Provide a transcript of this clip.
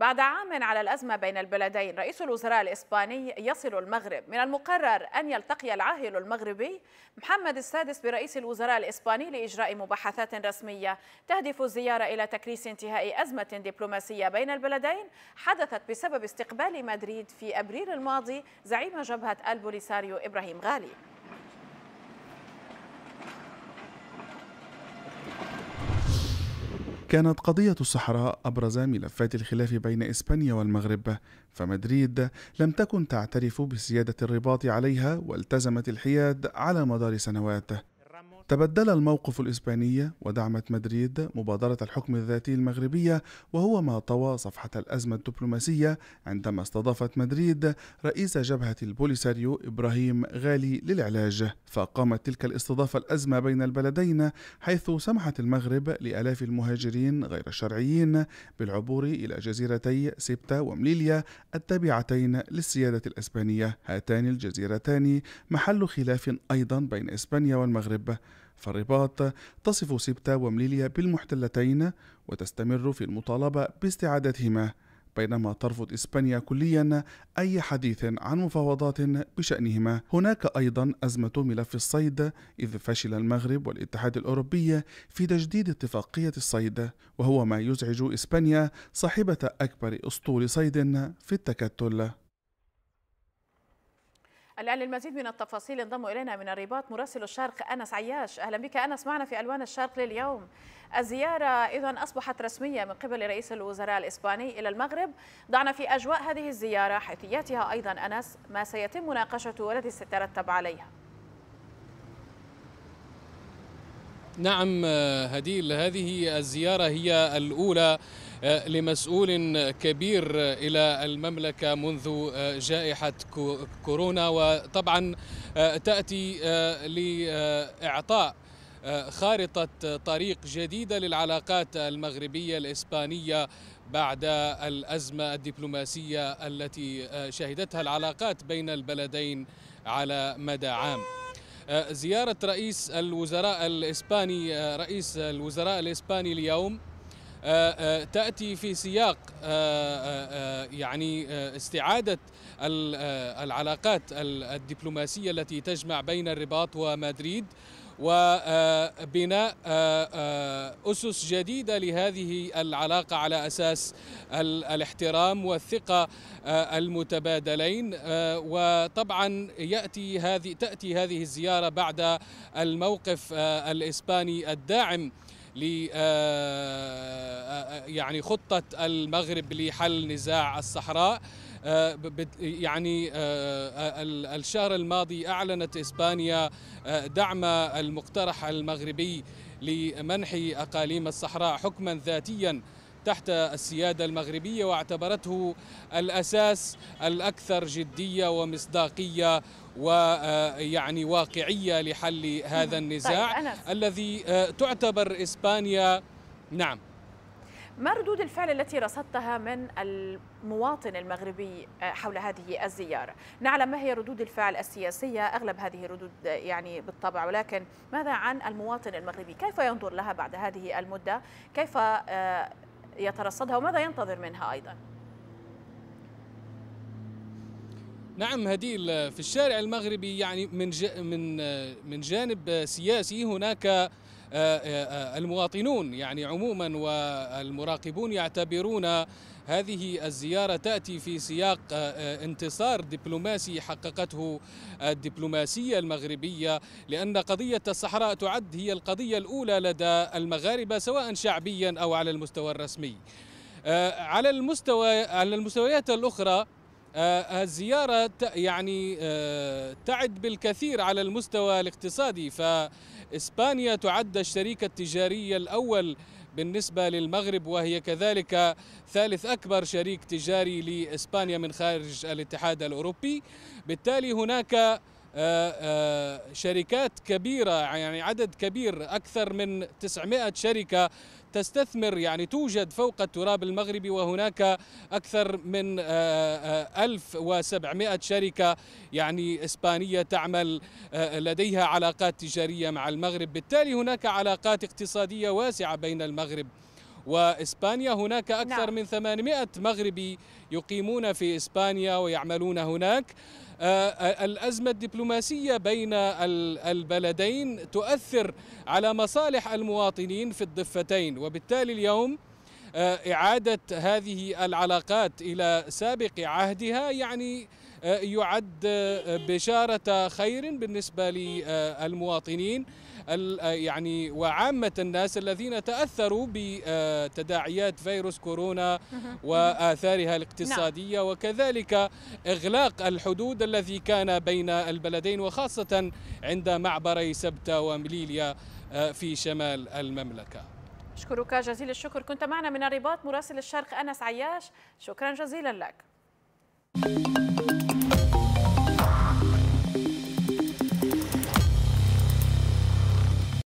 بعد عام على الأزمة بين البلدين رئيس الوزراء الإسباني يصل المغرب. من المقرر أن يلتقي العاهل المغربي محمد السادس برئيس الوزراء الإسباني لإجراء مباحثات رسمية تهدف الزيارة إلى تكريس انتهاء أزمة دبلوماسية بين البلدين حدثت بسبب استقبال مدريد في أبريل الماضي زعيم جبهة البوليساريو إبراهيم غالي. كانت قضية الصحراء أبرز ملفات الخلاف بين إسبانيا والمغرب فمدريد لم تكن تعترف بسيادة الرباط عليها والتزمت الحياد على مدار سنوات. تبدل الموقف الإسباني ودعمت مدريد مبادرة الحكم الذاتي المغربية وهو ما طوى صفحة الأزمة الدبلوماسية عندما استضافت مدريد رئيس جبهة البوليساريو إبراهيم غالي للعلاج. فقامت تلك الاستضافة الأزمة بين البلدين حيث سمحت المغرب لآلاف المهاجرين غير الشرعيين بالعبور إلى جزيرتي سبتة ومليليا التابعتين للسيادة الإسبانية. هاتان الجزيرتان محل خلاف أيضا بين إسبانيا والمغرب. فالرباط تصف سبتة ومليليا بالمحتلتين وتستمر في المطالبة باستعادتهما بينما ترفض إسبانيا كليا أي حديث عن مفاوضات بشأنهما. هناك أيضا أزمة ملف الصيد إذ فشل المغرب والاتحاد الأوروبي في تجديد اتفاقية الصيد وهو ما يزعج إسبانيا صاحبة أكبر أسطول صيد في التكتل. الآن للمزيد من التفاصيل انضم إلينا من الرباط مراسل الشرق أنس عياش. أهلا بك أنس معنا في ألوان الشرق لليوم. الزيارة إذا أصبحت رسمية من قبل رئيس الوزراء الإسباني إلى المغرب. ضعنا في أجواء هذه الزيارة حيثياتها أيضا أنس ما سيتم مناقشة والذي سيترتب عليها. نعم هديل هذه الزيارة هي الأولى لمسؤول كبير إلى المملكة منذ جائحة كورونا. وطبعا تأتي لإعطاء خارطة طريق جديدة للعلاقات المغربية الإسبانية بعد الأزمة الدبلوماسية التي شهدتها العلاقات بين البلدين على مدى عام. زيارة رئيس الوزراء الإسباني رئيس الوزراء الإسباني اليوم. تأتي في سياق يعني استعادة العلاقات الدبلوماسية التي تجمع بين الرباط ومدريد وبناء أسس جديدة لهذه العلاقة على أساس الاحترام والثقة المتبادلين. وطبعا يأتي هذه تأتي هذه الزيارة بعد الموقف الإسباني الداعم ل يعني خطة المغرب لحل نزاع الصحراء يعني الشهر الماضي أعلنت إسبانيا دعم المقترح المغربي لمنح أقاليم الصحراء حكما ذاتيا تحت السيادة المغربية واعتبرته الأساس الأكثر جدية ومصداقية ويعني واقعية لحل هذا النزاع طيب الذي تعتبر إسبانيا نعم. ما ردود الفعل التي رصدتها من المواطن المغربي حول هذه الزيارة؟ نعلم ما هي ردود الفعل السياسية أغلب هذه الردود يعني بالطبع ولكن ماذا عن المواطن المغربي؟ كيف ينظر لها بعد هذه المدة؟ كيف يترصدها؟ وماذا ينتظر منها أيضا؟ نعم هديل في الشارع المغربي يعني من من من جانب سياسي هناك المواطنون يعني عموما والمراقبون يعتبرون هذه الزيارة تأتي في سياق انتصار دبلوماسي حققته الدبلوماسية المغربية لأن قضية الصحراء تعد هي القضية الأولى لدى المغاربة سواء شعبيا أو على المستوى الرسمي. على المستوى على المستويات الأخرى الزيارة يعني تعد بالكثير على المستوى الاقتصادي فإسبانيا تعد الشريك التجاري الأول بالنسبة للمغرب وهي كذلك ثالث أكبر شريك تجاري لإسبانيا من خارج الاتحاد الأوروبي. بالتالي هناك شركات كبيرة يعني عدد كبير أكثر من 900 شركة تستثمر يعني توجد فوق التراب المغربي وهناك أكثر من 1700 شركة يعني إسبانية تعمل لديها علاقات تجارية مع المغرب. بالتالي هناك علاقات اقتصادية واسعة بين المغرب وإسبانيا. هناك أكثر نعم. من 800 مغربي يقيمون في إسبانيا ويعملون هناك. الأزمة الدبلوماسية بين البلدين تؤثر على مصالح المواطنين في الضفتين وبالتالي اليوم إعادة هذه العلاقات إلى سابق عهدها يعني يعد بشارة خير بالنسبة للمواطنين يعني وعامة الناس الذين تأثروا بتداعيات فيروس كورونا وآثارها الاقتصادية وكذلك إغلاق الحدود الذي كان بين البلدين وخاصة عند معبري سبتة ومليليا في شمال المملكة. أشكرك جزيل الشكر. كنت معنا من الرباط مراسل الشرق أنس عياش. شكرا جزيلا لك.